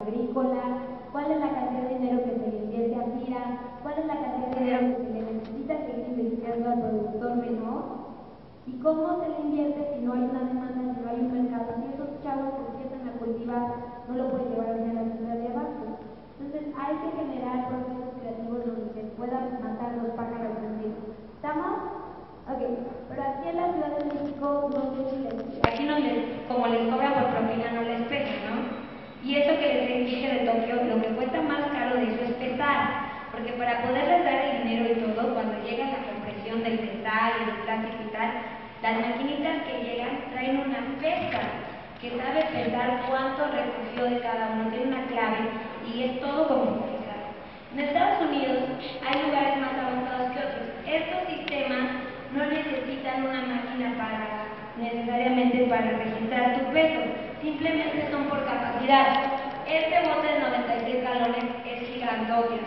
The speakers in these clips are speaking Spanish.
agrícola, cuál es la cantidad de dinero que se le invierte a FIRA, cuál es la cantidad de dinero que se le necesita seguir invirtiendo al productor menor y cómo se le invierte si no hay una demanda, si no hay un mercado, si esos chavos que empiezan a cultivar no lo pueden llevar hacia la ciudad de abajo. Entonces hay que generar procesos creativos donde se puedan matar los pájaros de tiro. ¿Estamos? Ok, pero aquí en la Ciudad de México no sé les... Aquí no les, como les cobran por propina, no les pesa, ¿no? Y eso que les dije de Tokio, lo que cuesta más caro de eso es pesar. Porque para poderles dar el dinero y todo, cuando llega la metal y del plástico y tal, las maquinitas que llegan traen una pesa que sabe pesar cuánto recogió de cada uno, tiene una clave y es todo computarizado. En Estados Unidos hay lugares más avanzados que otros. Estos sistemas no necesitan una máquina necesariamente para registrar tu peso, simplemente son por capacidad. Este bote de 96 galones es gigantón,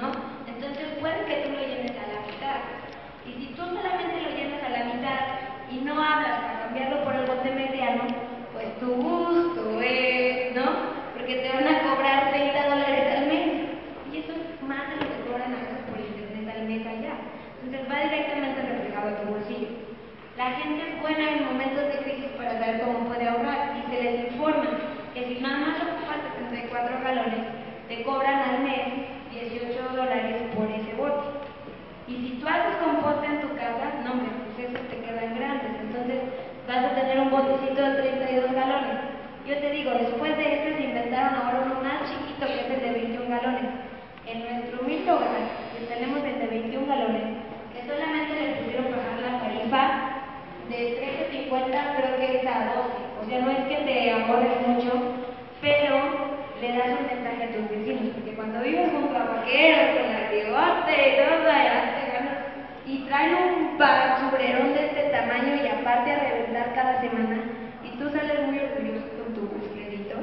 ¿no? Entonces puede que tú lo llenes a la mitad. Y si tú solamente lo llenas a la mitad y no hablas para cambiarlo por el bote mediano, pues tu gusto es, ¿no? Porque te van a cobrar 30 dólares al mes. Y eso es más de lo que cobran a por internet al mes allá. Entonces va directamente reflejado a tu bolsillo. La gente es buena en momentos de crisis para saber cómo puede ahorrar y se les informa que si nada más ocupas 74 galones, te cobran al mes 18 dólares por ese bote. Y si tú haces composta en tu casa, no, pues esos te quedan grandes. Entonces vas a tener un botecito de 32 galones. Yo te digo, después de este se inventaron ahora uno más chiquito que es el de 21 galones. En nuestro humilde hogar, que tenemos el de 21 galones, que solamente le pudieron bajar la tarifa de 13.50 creo que es a 12. O sea, no es que te ahorres mucho, pero le a tus vecinos, porque cuando vives junto a vaqueros, con la bigote y todo, y traen un basurerón de este tamaño y aparte a reventar cada semana, y tú sales muy orgulloso con tu buflerito,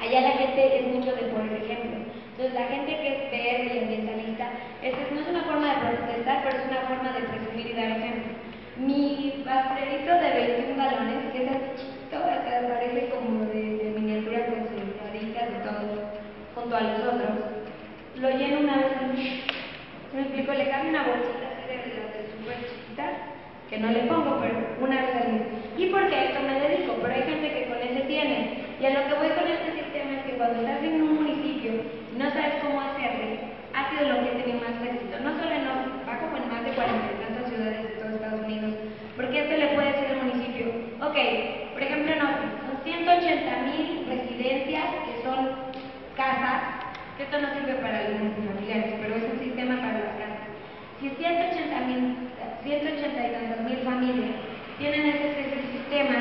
allá la gente es mucho de por ejemplo. Entonces la gente que es verde y ambientalista, es, no es una forma de protestar, pero es una forma de presumir y dar ejemplo. Mi basurerito de 21 galones, que es así chiquito, acá parece como de, de miniatura con sus caritas y todo, junto a los otros, lo lleno una vez al mes. Cambio una bolsita así de las súper chiquitas, que no le pongo, pero una mes. ¿Y por qué a esto me dedico? Pero hay gente que con ese tiene. Y a lo que voy con este sistema es que cuando estás en un municipio y no sabes cómo hacerle, ha sido lo que he tenido más éxito. No solo en Austin, va como en más de 40 y tantas ciudades de todo Estados Unidos. Porque esto le puede decir al municipio, ok, por ejemplo en Austin, son 180 mil residencias que son casas, que esto no sirve para los multifamiliares, pero es un sistema para las casas. Si 180 mil, 180 y tantas mil familias tienen ese, sistema,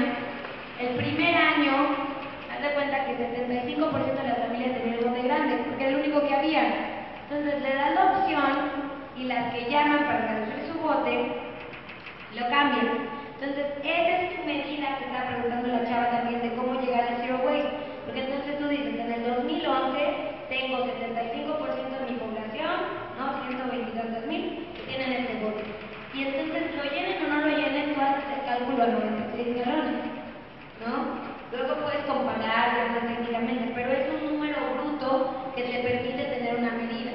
el primer año, haz de cuenta que 75% de las familias tenían bote grande, porque era el único que había. Entonces le das la opción y las que llaman para reducir su bote, lo cambian. Entonces, esa es tu medida que está preguntando la chava también de cómo llegar al zero waste. Porque entonces tú dices, en el 2011 tengo 75% de mi población, ¿no? 120 y tantos mil que tienen este bote. Y entonces, lo llenen o no lo llenen, tú haces el cálculo a 96 galones, ¿no? Luego puedes comparar técnicamente, pero es un número bruto que te permite tener una medida.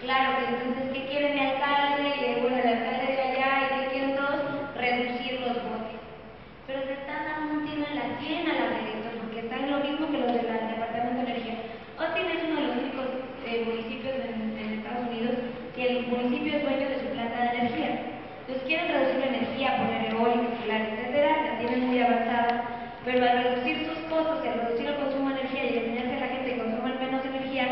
Claro que entonces, ¿qué quiere mi alcalde? Y bueno, el alcalde de allá, ¿y qué quieren todos? Reducir los botes. Pero se están dando un tiro en la sien al hacer esto, porque están lo mismo que los del Departamento de Energía. Austin es uno de los únicos eh, municipios en, en, Estados Unidos que el municipio es dueño de su planta de energía. Entonces quieren reducir la energía, poner eólica, solar, etcétera, la tienen muy avanzada, pero al reducir sus costos al reducir el consumo de energía y enseñarse a la gente que consumen menos energía,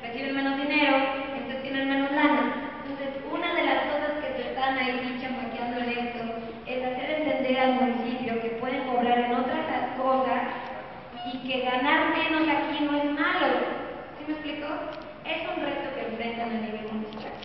reciben menos dinero, entonces tienen menos lana. Entonces, una de las cosas que se están ahí chamaqueando en esto es hacer entender al municipio que pueden cobrar en otras cosas y que ganar menos aquí no es malo. ¿Sí me explico? Es un reto que enfrentan a nivel municipal.